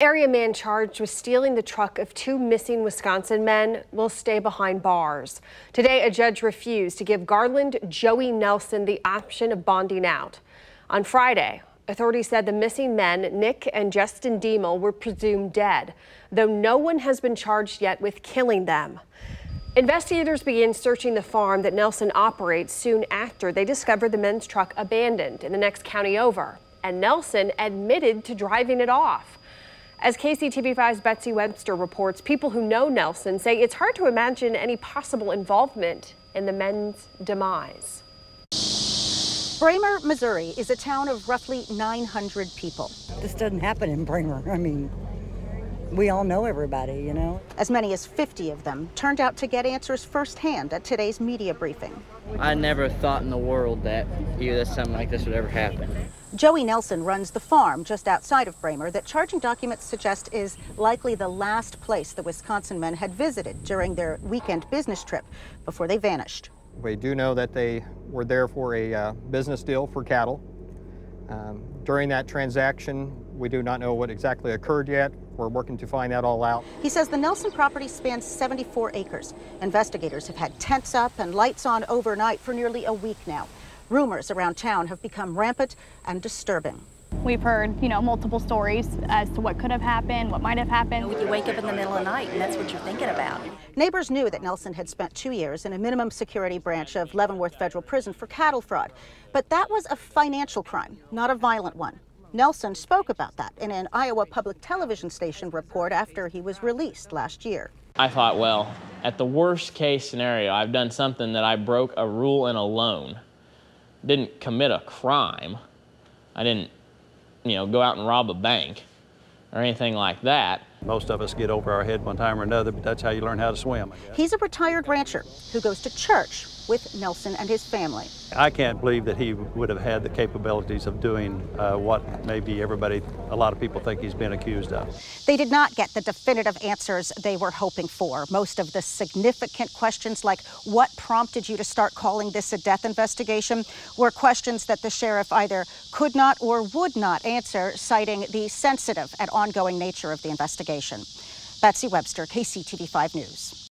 Area man charged with stealing the truck of two missing Wisconsin men will stay behind bars. Today, a judge refused to give Garland Joey Nelson the option of bonding out. On Friday, authorities said the missing men, Nick and Justin Diemel, were presumed dead, though no one has been charged yet with killing them. Investigators began searching the farm that Nelson operates soon after they discovered the men's truck abandoned in the next county over, and Nelson admitted to driving it off. As KCTV5's Betsy Webster reports, people who know Nelson say it's hard to imagine any possible involvement in the men's demise. Braymer, Missouri is a town of roughly 900 people. This doesn't happen in Braymer. I mean, we all know everybody, you know. As many as 50 of them turned out to get answers firsthand at today's media briefing. I never thought in the world that either something like this would ever happen. Joey Nelson runs the farm just outside of Braymer that charging documents suggest is likely the last place the Wisconsin men had visited during their weekend business trip before they vanished. We do know that they were there for a uh, business deal for cattle. Um, during that transaction, we do not know what exactly occurred yet. We're working to find that all out. He says the Nelson property spans 74 acres. Investigators have had tents up and lights on overnight for nearly a week now. Rumors around town have become rampant and disturbing. We've heard, you know, multiple stories as to what could have happened, what might have happened. You wake up in the middle of the night and that's what you're thinking about. Neighbors knew that Nelson had spent two years in a minimum security branch of Leavenworth Federal Prison for cattle fraud. But that was a financial crime, not a violent one. Nelson spoke about that in an Iowa public television station report after he was released last year. I thought, well, at the worst case scenario, I've done something that I broke a rule and a loan didn't commit a crime. I didn't, you know, go out and rob a bank or anything like that. Most of us get over our head one time or another, but that's how you learn how to swim. He's a retired rancher who goes to church with Nelson and his family. I can't believe that he would have had the capabilities of doing uh, what maybe everybody, a lot of people think he's been accused of. They did not get the definitive answers they were hoping for. Most of the significant questions, like what prompted you to start calling this a death investigation, were questions that the sheriff either could not or would not answer, citing the sensitive and ongoing nature of the investigation. Betsy Webster, KCTV 5 News.